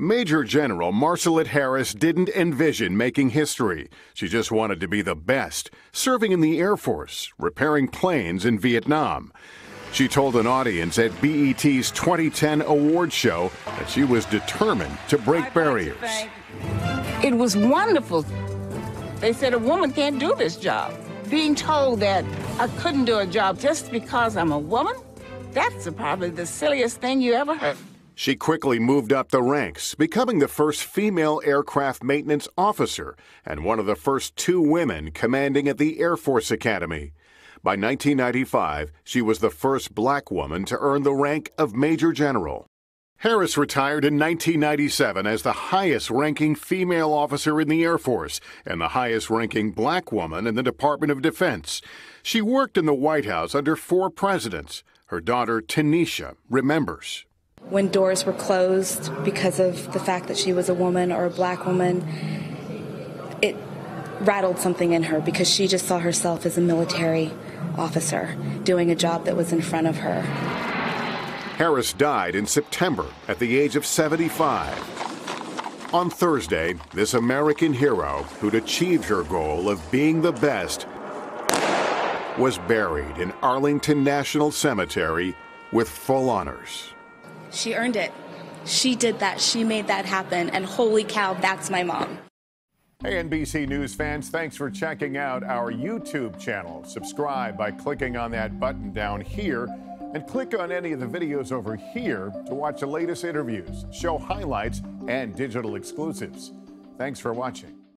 Major General Marcelite Harris didn't envision making history. She just wanted to be the best, serving in the Air Force, repairing planes in Vietnam. She told an audience at BET's 2010 award show that she was determined to break barriers. It was wonderful. They said a woman can't do this job. Being told that I couldn't do a job just because I'm a woman, that's probably the silliest thing you ever heard. She quickly moved up the ranks, becoming the first female aircraft maintenance officer and one of the first two women commanding at the Air Force Academy. By 1995, she was the first black woman to earn the rank of Major General. Harris retired in 1997 as the highest ranking female officer in the Air Force and the highest ranking black woman in the Department of Defense. She worked in the White House under four presidents. Her daughter, Tanisha, remembers. When doors were closed because of the fact that she was a woman or a black woman, it rattled something in her because she just saw herself as a military officer doing a job that was in front of her. Harris died in September at the age of 75. On Thursday, this American hero who'd achieved her goal of being the best was buried in Arlington National Cemetery with full honors. She earned it. She did that. She made that happen. And holy cow, that's my mom. Hey, NBC News fans, thanks for checking out our YouTube channel. Subscribe by clicking on that button down here and click on any of the videos over here to watch the latest interviews, show highlights, and digital exclusives. Thanks for watching.